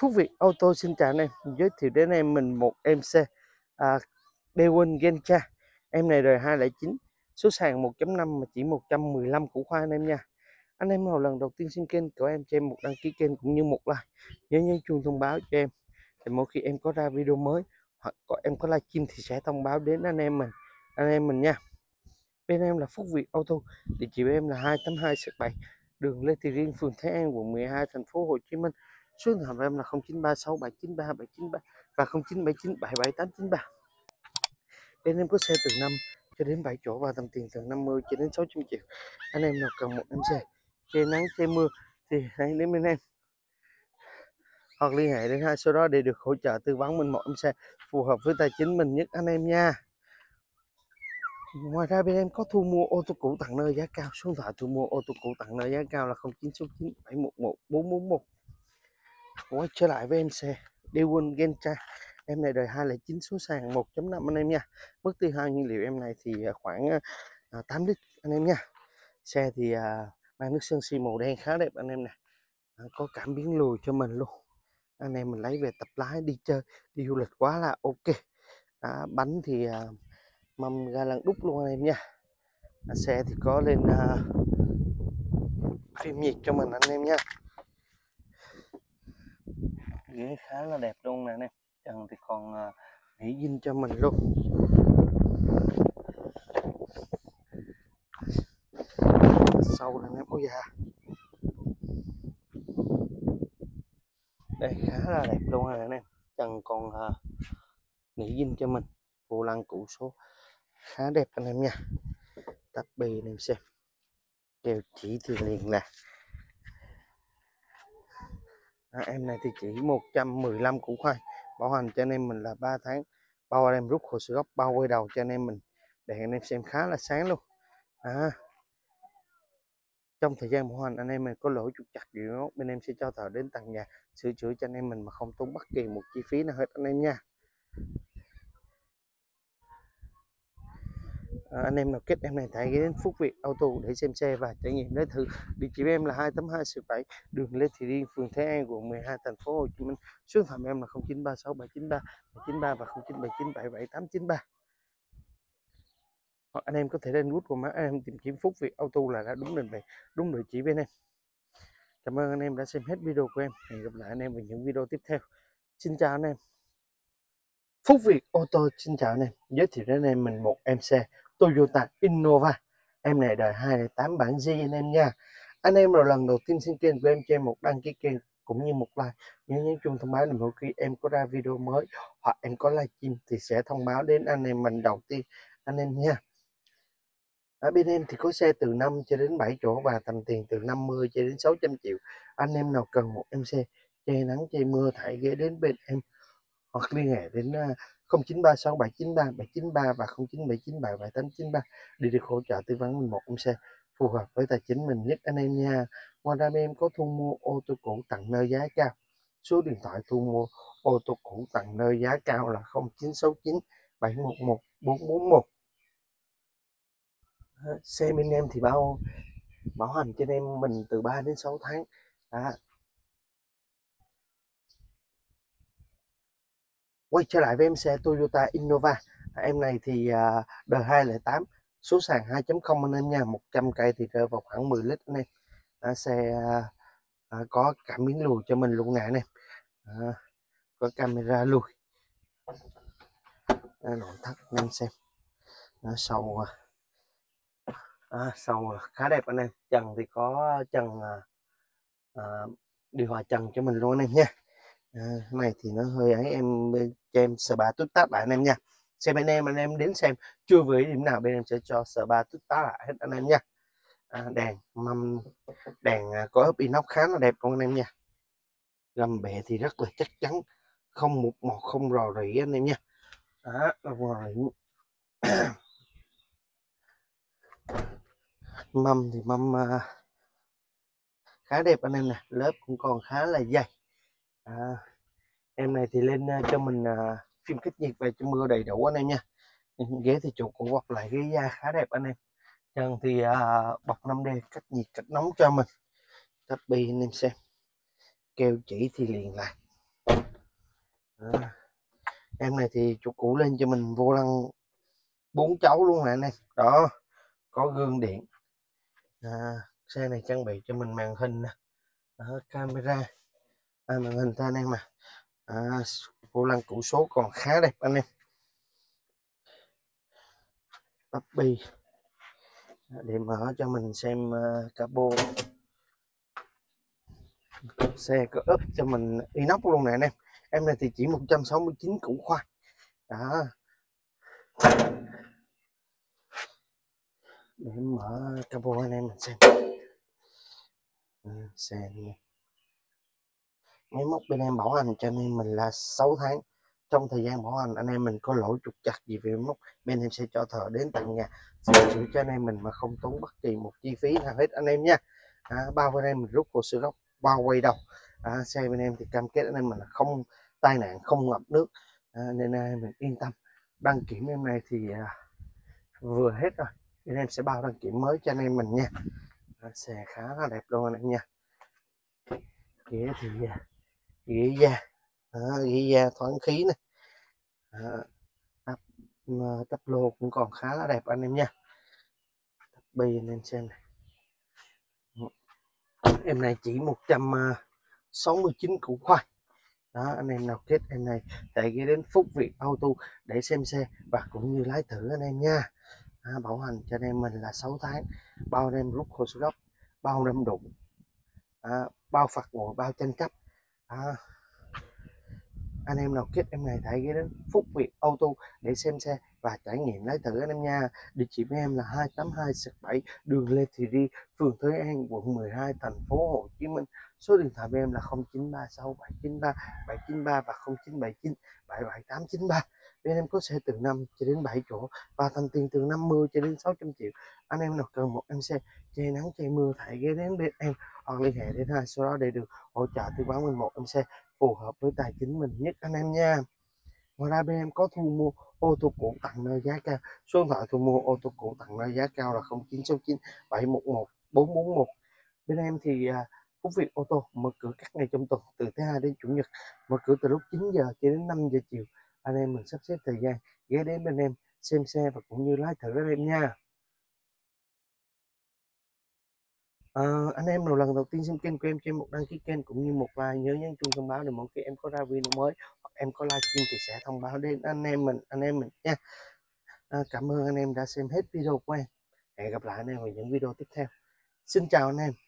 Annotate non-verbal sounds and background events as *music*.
Phúc Việt Auto xin chào anh em, giới thiệu đến em mình một em xe à, Dewin Gencha. Em này đời 209 Số sàn 1.5 mà chỉ 115 củ khoa anh em nha. Anh em nào lần đầu tiên xin kênh của em cho em một đăng ký kênh cũng như một like. Nhớ nhấn chuông thông báo cho em Thì mỗi khi em có ra video mới Hoặc có em có livestream thì sẽ thông báo đến anh em mình Anh em mình nha. Bên em là Phúc Việt Auto Địa chỉ bên em là 282 7 Đường Lê Thị Riêng, phường Thái An, quận 12, thành phố Hồ Chí Minh số điện thoại của em là 0936 793 793 và 0979 77893 bên em có xe từ 5 cho đến 7 chỗ và tầm tiền từ 50 cho đến 600 triệu. Anh em nào cần một em xe che nắng, che mưa thì hãy đến bên em. Hoặc liên hệ đến hai số đó để được hỗ trợ tư vấn mình một em xe phù hợp với tài chính mình nhất anh em nha. Ngoài ra bên em có thu mua ô tô cũ tặng nơi giá cao. Số điện thoại thu mua ô tô cũ tặng nơi giá cao là 0969 711 441 quay trở lại với em xe Dewon Gentra em này đời 209 số sàn 1.5 anh em nha. Mức tiêu hao nhiên liệu em này thì à, khoảng à, à, 8 lít anh em nha. Xe thì mang nước sơn xi màu đen khá đẹp anh em nè. Có cảm biến lùi cho mình luôn. Anh em mình lấy về tập lái đi chơi đi du lịch quá là ok. À, bánh thì à, mâm ga lăng đúc luôn anh em nha. À, xe thì có lên à, phim nhiệt cho mình anh em nha ghế khá là đẹp luôn nè anh em trần thì còn ờ, nghỉ dinh cho mình luôn. Sâu nè anh em ôi da. Đây khá là đẹp luôn nè anh em trần còn uh, nghỉ dinh cho mình. Vô lăng cũ số. Khá đẹp anh em nha. Tắt bì anh em xem. Kèo chỉ thì liền nè à, em này thì chỉ 115 củ khoai bảo hành cho anh em mình là 3 tháng. Bao anh em rút hồ sơ gốc bao quay đầu cho anh em mình để anh em xem khá là sáng luôn. À, trong thời gian bảo hành anh em mình có lỗi trục chặt gì đó bên em sẽ cho thợ đến tận nhà sửa chữa cho anh em mình mà không tốn bất kỳ một chi phí nào hết anh em nha. À, anh em nào kết em này hãy ghé đến Phúc Việt Auto để xem xe và trải nghiệm lấy thử. Địa chỉ em là 282 sự 7 đường Lê Thị Riêng phường Thế An quận 12 thành phố Hồ Chí Minh. Số điện thoại em là 0936 793 793 và 0979777893 hoặc ờ, anh em có thể lên Google Maps má em tìm kiếm Phúc Việt Auto là đã đúng định vị đúng địa chỉ bên em. Cảm ơn anh em đã xem hết video của em. Hẹn gặp lại anh em vào những video tiếp theo. Xin chào anh em. Phúc Việt ô tô xin chào anh em. Giới thiệu đến anh em mình một em xe. Toyota Innova. Em này đời 208 bản G anh em nha. Anh em là lần đầu tiên xin kênh của em cho em một đăng ký kênh cũng như một like. Nhớ nhấn chuông thông báo để mỗi khi em có ra video mới hoặc em có livestream thì sẽ thông báo đến anh em mình đầu tiên, anh em nha. Ở bên em thì có xe từ 5 cho đến 7 chỗ và tầm tiền từ 50 cho đến 600 triệu. Anh em nào cần một em xe che nắng, che mưa, thải ghé đến bên em hoặc liên hệ đến à, 0936793793 793 và 0979 77893 để được hỗ trợ tư vấn một ông xe phù hợp với tài chính mình nhất anh em nha. Ngoài ra em có thu mua ô tô cũ tặng nơi giá cao. Số điện thoại thu mua ô tô cũ tặng nơi giá cao là 0969 711 441. Xe bên em thì bao bảo hành cho em mình từ 3 đến 6 tháng. À, quay trở lại với em xe Toyota Innova. À, em này thì uh, đời 208 số sàn 2.0 anh em nha 100 cây thì rơi vào khoảng 10 lít anh em. À, xe à, có cảm biến lùi cho mình luôn nè anh em. À, có camera lùi. À, nội thất anh em xem. À, sầu à, à sầu à, khá đẹp anh em. Trần thì có trần à, à, điều hòa trần cho mình luôn anh em nha à, này thì nó hơi ấy em cho em sờ ba tút tát lại anh em nha. Xem anh em anh em đến xem chưa với điểm nào bên em sẽ cho sờ ba tút tát lại hết anh em nha. À, đèn mâm đèn à, có ốp inox khá là đẹp con anh em nha. Gầm bệ thì rất là chắc chắn không một một không rò rỉ anh em nha. Đó rò rỉ *coughs* mâm thì mâm uh, khá đẹp anh em nè lớp cũng còn khá là dày à, em này thì lên uh, cho mình uh, phim cách nhiệt về cho mưa đầy đủ anh em nha. Ghế thì chủ cũng bọc lại ghế da khá đẹp anh em. Chân thì uh, bọc 5D cách nhiệt cách nóng cho mình. Tắp bi anh em xem. Keo chỉ thì liền lại. À, em này thì chủ cũ lên cho mình vô lăng bốn cháu luôn nè anh em. Đó có gương điện. À, xe này trang bị cho mình màn hình nè. Đó, camera à, màn hình cho anh em mà. À, vô lăng củ số còn khá đẹp anh em. Puppy để mở cho mình xem uh, capo. Xe có ốp cho mình inox luôn nè anh em. Em này thì chỉ 169 củ khoa đó. Để mở capo anh em mình xem. À, xe này máy móc bên em bảo hành cho anh em mình là 6 tháng. Trong thời gian bảo hành anh em mình có lỗi trục chặt gì về móc bên em sẽ cho thợ đến tận nhà sửa chữa cho anh em mình mà không tốn bất kỳ một chi phí nào hết anh em nha. À, bao bên em mình rút hồ sơ gốc bao quay đầu. À, xe bên em thì cam kết anh em mình là không tai nạn không ngập nước. À, nên anh em mình yên tâm. Đăng kiểm em này thì à, vừa hết rồi bên em sẽ bao đăng kiểm mới cho anh em mình nha. À, xe khá là đẹp luôn anh em nha. Kia thì à, ghế da. Đó, ghế da thoáng khí này. À, tắp, ờ, tắp lô cũng còn khá là đẹp anh em nha. Tắp bi anh xem này. Em này chỉ 169 ờ, củ khoai. Đó anh em nào kết em này tại ghé đến Phúc Việt Auto để xem xe và cũng như lái thử anh em nha. À, bảo hành cho anh em mình là 6 tháng bao anh em rút hồ sơ gốc bao năm đụng. À, bao phạt nguội bao tranh chấp à, anh em nào kết em này hãy ghé đến Phúc Việt Auto để xem xe và trải nghiệm lái thử anh em nha. Địa chỉ với em là 282 đường Lê Thị Ri phường Thới An quận 12 thành phố Hồ Chí Minh. Số điện thoại với em là 0936 793 793 và 0979 77893 bên em có xe từ 5 cho đến 7 chỗ, và thành tiền từ 50 cho đến 600 triệu. Anh em nào cần một em xe che nắng, che mưa hãy ghé đến bên em, hoặc liên hệ đến hai số đó để được hỗ trợ tư vấn mình một em xe phù hợp với tài chính mình nhất, anh em nha. Ngoài ra bên em có thu mua ô tô cũ tặng nơi giá cao. Số điện thoại thu mua ô tô cũ tặng nơi giá cao là 0969 711 441 bên em thì à, Phúc Việt ô tô mở cửa các ngày trong tuần, từ thứ hai đến chủ nhật. Mở cửa từ lúc 9 giờ cho đến 5 giờ chiều anh em mình sắp xếp thời gian ghé đến bên em xem xe và cũng như lái thử anh em nha. À, anh em nào lần đầu tiên xem kênh của em cho em một đăng ký kênh cũng như một like nhớ nhấn chuông thông báo để mỗi khi em có ra video mới hoặc em có livestream thì sẽ thông báo đến anh em mình anh em mình nha. À, cảm ơn anh em đã xem hết video của em. Hẹn gặp lại anh em ở những video tiếp theo. Xin chào anh em.